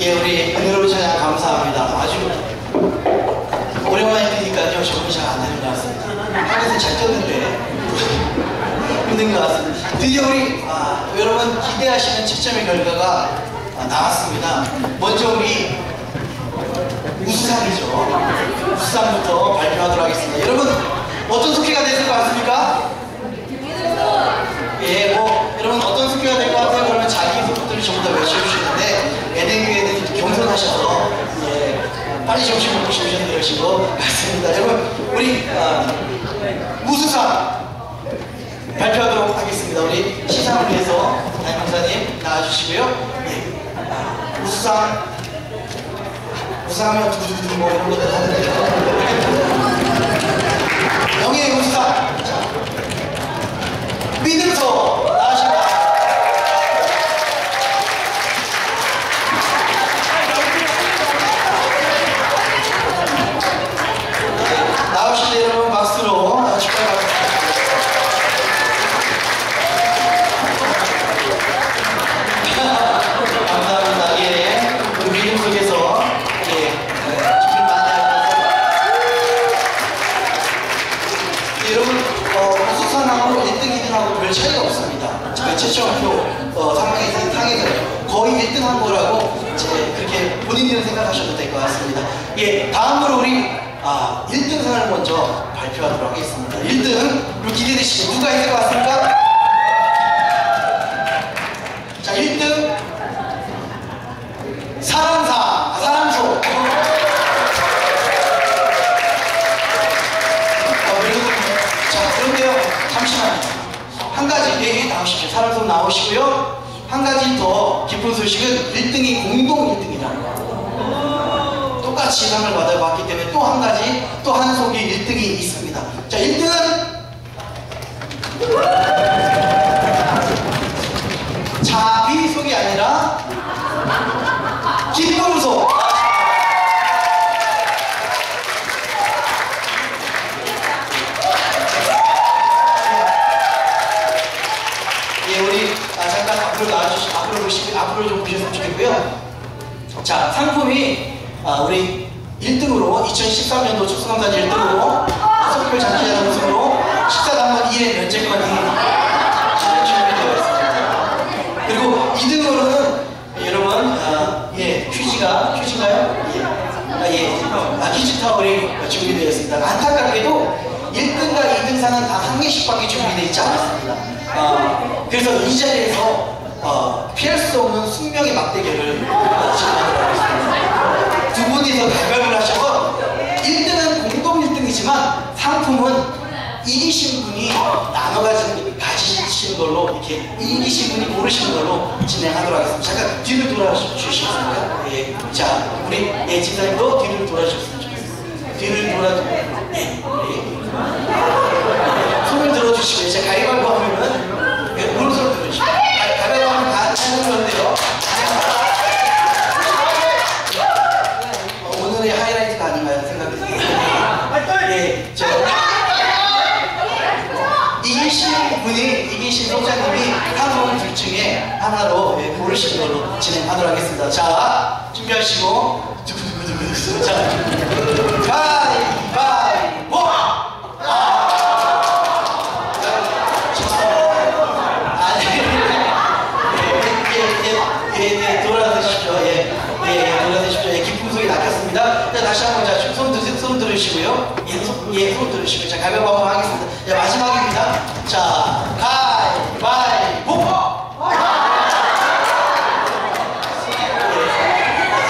예, 우리 은혜로운 찬양 감사합니다. 아주 오랜만에 드니까요, 적응이 잘안 되는 것 같습니다. 하면서 잘 떴는데 힘든 것 같습니다. 드디어 우리 아, 여러분 기대하시는 채점의 결과가 아, 나왔습니다. 먼저 우리 우수상이죠. 우수상부터 발표하도록 하겠습니다. 여러분 어떤 숙제가 됐을 것 같습니까? 예, 뭐 여러분 어떤 숙제가 될 것 같아요? 그러면 자기 소부터를 전부 다 외쳐주시는데 예능교회는 겸손하셔서 예, 빨리 점심 먹고 싶으셔서 그러신 것 같습니다. 여러분 우리 아, 우수상 발표하도록 하겠습니다. 우리 시상을 위해서 담임 강사님 나와주시고요. 예, 아, 우수상 우수하면 두두두두 뭐 이런 것들 하는데요. 명예 우수상 자, 믿음소 나와십니다. 나오실 때 여러분 박수로 축하드립니다. 감사합니다. 예. 우리 믿음 속에서 예. 준비 많이 하셔서 예, 여러분 어, 수상하고 1등, 2등하고 별 차이가 없습니다. 그 최초표 어, 상황에서 상에서 거의 1등 한 거라고 이제 그렇게 본인들은 생각하셔도 될 것 같습니다. 예, 다음으로 우리 아, 1등 상을 먼저 발표하도록 하겠습니다. 1등 우리 기대되시죠? 누가 있을 것 같습니까? 자, 1등 사랑사, 아, 사랑소. 어, 자, 그런데요, 잠시만요. 한 가지 얘기 나오십시오. 사랑소 나오시고요. 한 가지 더 기쁜 소식은 1등이 공동 1등이라는 거. 똑 같이 상을 받아봤기 때문에 또 한 가지, 또 한 속이 1등이 있습니다. 자, 1등은 자비 속이 아니라 기쁨 속. 예, 우리 아, 잠깐 앞으로 나와주시, 앞으로 보시, 앞으로 좀 보셨으면 좋겠고요. 자, 상품이 아, 우리 1등으로 2013년도 축구강사 1등으로 석별 장기자랑 우승으로 14단만 2회 면제권이 준비되어 있습니다. 그리고 2등으로는 여러분 아, 예 퀴즈가 퀴즈인가요? 예. 아, 예. 아, 퀴즈 타월이 준비되어 있습니다. 안타깝게도 1등과 2등상은 다 한 개씩밖에 준비되어 있지 않았습니다. 아, 그래서 이 자리에서 어, 피할 수 없는 숙명의 맞대결을 어, 진행하도록 하겠습니다. 두 분이서 가격을 하셔서 1등은 공동 1등이지만 상품은 이기신 분이 나눠 가진 가지신 걸로 이렇게 이기신 분이 고르시는 걸로 진행하도록 하겠습니다. 잠깐 뒤로 돌아주시겠습니까? 예. 자, 우리 예, 집사님도 뒤로 돌아주셨으면 좋겠습니다. 뒤를 돌아 예. 예. 손을 들어주시고 이제 가위바위보 하면은 예, 오른손을 들어주시고 가- 가위바위보 하면 다 하는 건데요. 어, 오늘의 하이라이트가 아닌가요? 생각이 듭니다. 예, 저 이기신 분 이 이기신 속자님이 한분 둘 중에 하나로 예, 고르시는 걸로 진행하도록 하겠습니다. 자, 준비하시고 자, 가위바위보! 예, 예, 예, 예. 예, 예, 예. 예. 자, 다시 한 번, 자, 손, 드, 손 들으시고요. 예, 손, 예, 손 들으시고요. 자, 가위바위보 한번 하겠습니다. 자, 마지막입니다. 자, 가위바위보! 예,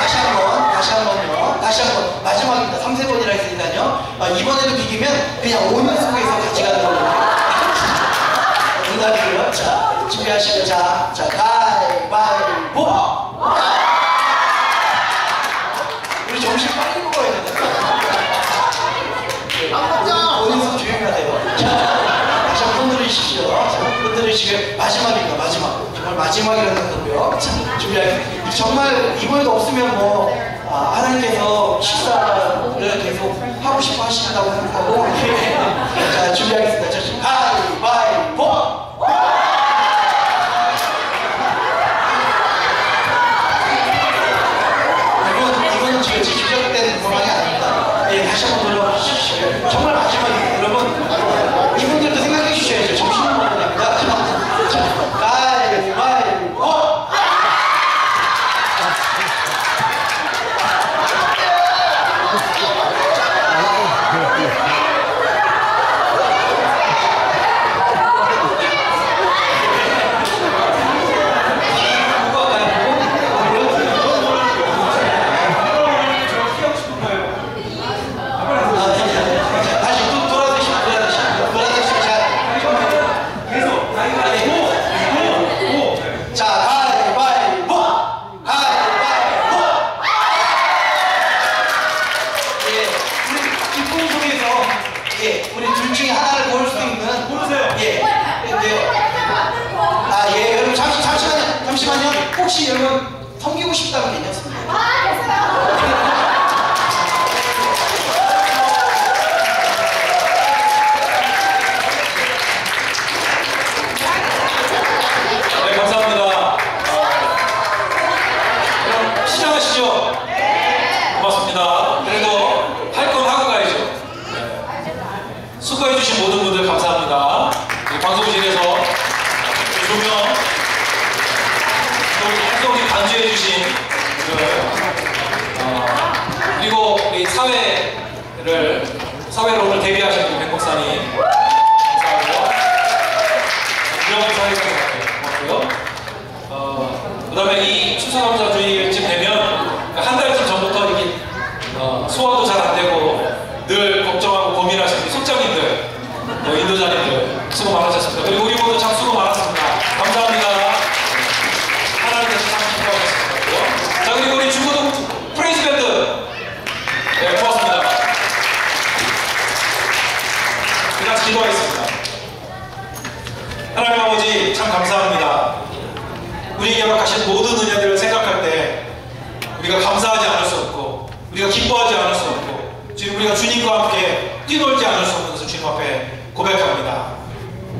다시 한 번, 다시 한 번요. 다시 한 번, 마지막입니다. 3, 세 번이라 했으니까요. 아, 이번에도 비기면 그냥 오는 속에서 같이 가는 걸로. 응답이고요. 자, 준비하시고, 자, 자, 가위바위보! 우리 점심 빨리 먹어야 되는데. 본인 손 조용히 하세요. 자, 다시 한번 들으십시오. 자, 손 들으시고, 마지막입니다, 마지막. 정말 마지막이라는 거고요. 자, 준비하겠습니다. 정말 이번에도 없으면 뭐, 아, 하나님께서 식사를 계속 하고 싶어 하신다고 생각하고, 예. 자, 준비하겠습니다. 자, 가위바위보! 이름은 섬기고 싶다는 게 있습니다. 아, 됐어요. 네, 감사합니다. 그럼 시작하시죠. 고맙습니다. 그래도 할 건 하고 가야죠. 네. 수고해 주신 모든 분들 감사합니다. 이 방송실에서 조명, 또 활동이 반주해주신 그, 어, 그리고 우리 사회 를 사회로 오늘 데뷔하신 백 목사님 감사하고요. 유명한 사회가 고맙고요. 어, 그 다음에 이 추수감사주의쯤 되면 한 달쯤 전부터 이게 어, 소화도 잘 안 되고 늘 걱정하고 고민하시는 속장님들, 또 인도자님들 수고 많으셨습니다. 그리고 우리 모두 참 수고 많았습니다. 감사합니다. 하나님께서 참 기뻐하셨습니다. 자 그리고 우리 중고등 praise 밴드 네 고맙습니다. 그냥 기도하겠습니다. 하나님 아버지 참 감사합니다. 우리에게 허락하신 모든 은혜들을 생각할 때 우리가 감사하지 않을 수 없고 우리가 기뻐하지 않을 수 없고 지금 우리가 주님과 함께 뛰놀지 않을 수 없는 것을 주님 앞에 고백합니다.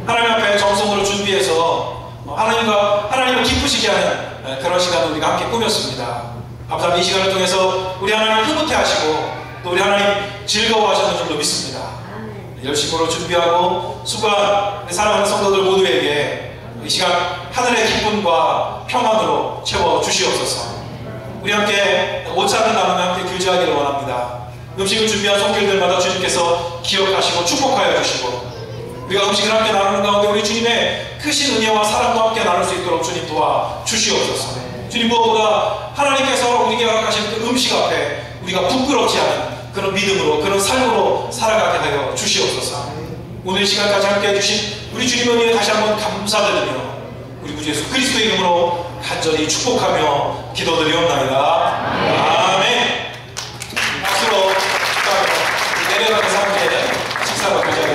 하나님 앞에 정성으로 준비해서 하나님과 하나님을 기쁘시게 하는 그런 시간을 우리가 함께 꾸몄습니다. 감사합니다. 이 시간을 통해서 우리 하나님을 흐뭇해 하시고 또 우리 하나님 즐거워하셨는 줄로 믿습니다. 열심으로 준비하고 수고한 사랑하는 성도들 모두에게 이 시간 하늘의 기쁨과 평안으로 채워 주시옵소서. 우리 함께 오찬을 나누며 함께 교제하기를 원합니다. 음식을 준비한 손길들마다 주님께서 기억하시고 축복하여 주시고 우리가 음식을 함께 나누는 가운데 우리 주님의 크신 은혜와 사랑과 함께 나눌 수 있도록 주님 도와 주시옵소서. 주님 무엇보다 하나님께서 우리에게 허락하신 그 음식 앞에 우리가 부끄럽지 않은 그런 믿음으로 그런 삶으로 살아가게 되어 주시옵소서. 오늘 시간까지 함께 해주신 우리 주님 은혜에 다시 한번 감사드리며 우리 구주 예수 그리스도 이름으로 간절히 축복하며 기도드리옵나이다. 아멘. 박수로 내려가면서 함께 식사 받고자